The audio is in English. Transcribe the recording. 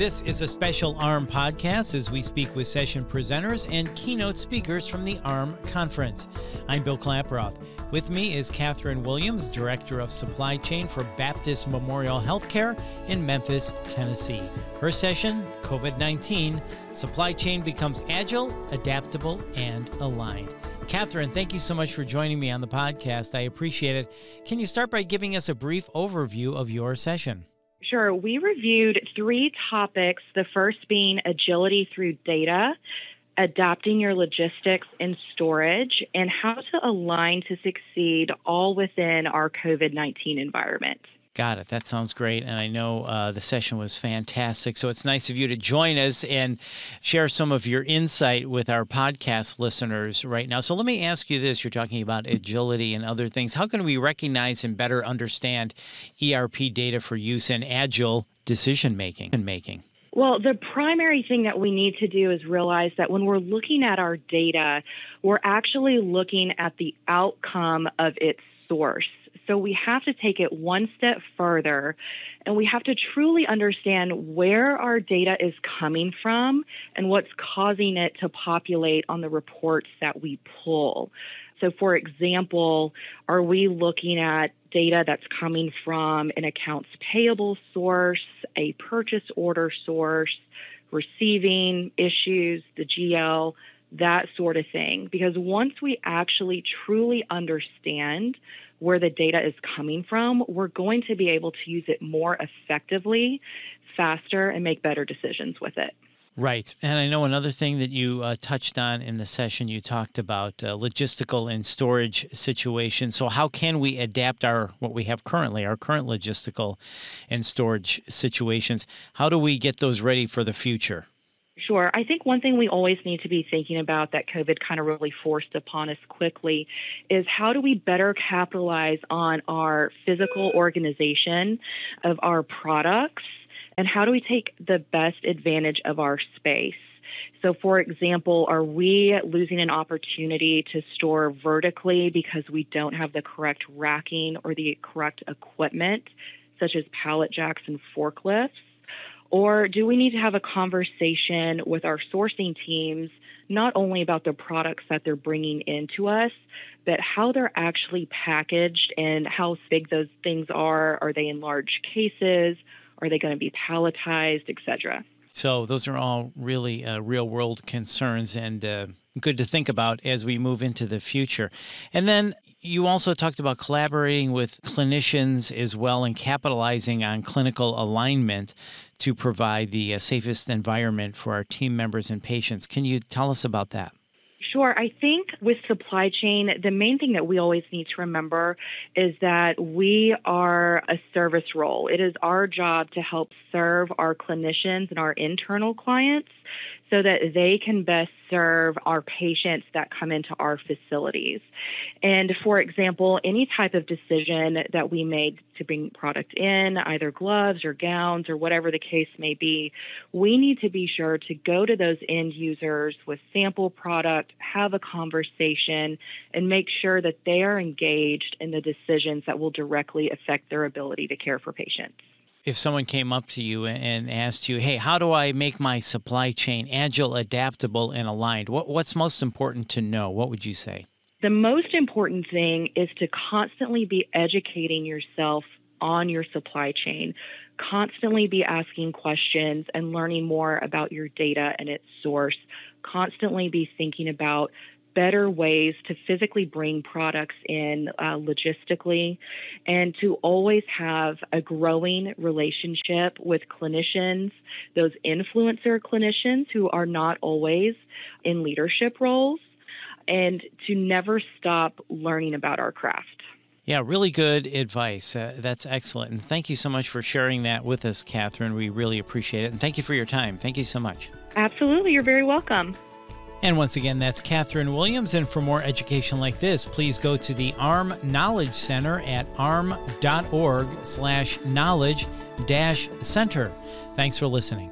This is a special AHRMM podcast as we speak with session presenters and keynote speakers from the AHRMM conference. I'm Bill Klaproth. With me is Catherine Williams, Director of Supply Chain for Baptist Memorial Healthcare in Memphis, Tennessee. Her session, COVID 19 Supply Chain Becomes Agile, Adaptable, and Aligned. Catherine, thank you so much for joining me on the podcast. I appreciate it. Can you start by giving us a brief overview of your session? Sure. We reviewed three topics, the first being agility through data, adapting your logistics and storage, and how to align to succeed all within our COVID 19 environment. Got it. That sounds great. And I know uh, the session was fantastic. So it's nice of you to join us and share some of your insight with our podcast listeners right now. So let me ask you this you're talking about agility and other things. How can we recognize and better understand ERP data for use in agile decision making and making? Well, the primary thing that we need to do is realize that when we're looking at our data, we're actually looking at the outcome of its source. So we have to take it one step further and we have to truly understand where our data is coming from and what's causing it to populate on the reports that we pull. So, for example, are we looking at data that's coming from an accounts payable source, a purchase order source, receiving issues, the GL, that sort of thing? Because once we actually truly understand where the data is coming from, we're going to be able to use it more effectively, faster, and make better decisions with it. Right. And I know another thing that you uh, touched on in the session, you talked about uh, logistical and storage situations. So, how can we adapt our what we have currently, our current logistical and storage situations? How do we get those ready for the future? Sure. I think one thing we always need to be thinking about that COVID kind of really forced upon us quickly is how do we better capitalize on our physical organization of our products and how do we take the best advantage of our space? So, for example, are we losing an opportunity to store vertically because we don't have the correct racking or the correct equipment, such as pallet jacks and forklifts? Or do we need to have a conversation with our sourcing teams, not only about the products that they're bringing into us, but how they're actually packaged and how big those things are? Are they in large cases? Are they going to be palletized, et cetera? So, those are all really uh, real world concerns and uh, good to think about as we move into the future. And then you also talked about collaborating with clinicians as well and capitalizing on clinical alignment to provide the uh, safest environment for our team members and patients. Can you tell us about that? Sure. I think with supply chain, the main thing that we always need to remember is that we are a service role. It is our job to help serve our clinicians and our internal clients so that they can best serve our patients that come into our facilities. And for example, any type of decision that we make to bring product in, either gloves or gowns or whatever the case may be, we need to be sure to go to those end users with sample product, have a conversation, and make sure that they are engaged in the decisions that will directly affect their ability to care for patients if someone came up to you and asked you, "Hey, how do I make my supply chain agile, adaptable, and aligned?" What, what's most important to know? What would you say? The most important thing is to constantly be educating yourself on your supply chain, constantly be asking questions and learning more about your data and its source, constantly be thinking about better ways to physically bring products in uh, logistically and to always have a growing relationship with clinicians, those influencer clinicians who are not always in leadership roles, and to never stop learning about our craft. Yeah, really good advice. Uh, that's excellent. And thank you so much for sharing that with us, Catherine. We really appreciate it. And thank you for your time. Thank you so much. Absolutely. You're very welcome. And once again, that's Catherine Williams. And for more education like this, please go to the AHRMM Knowledge Center at ahrmm.org slash knowledge dash center. Thanks for listening.